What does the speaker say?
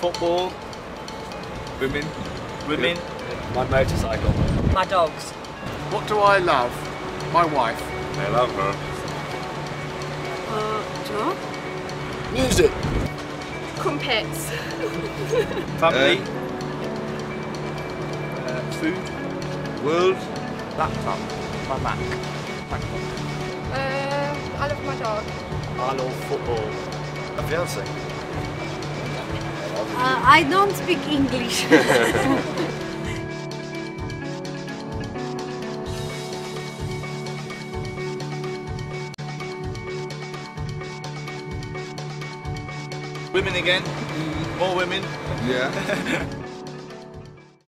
Football. Women. Women. My motorcycle. My dogs. What do I love? My wife. I love her. Uh, job? Music. Crumpets. Family. Uh, food. World. Laptop. My Mac. MacBook. Uh, I love my dog. I love football. A fiance. Uh, I don't speak English. Women again. More women. Yeah.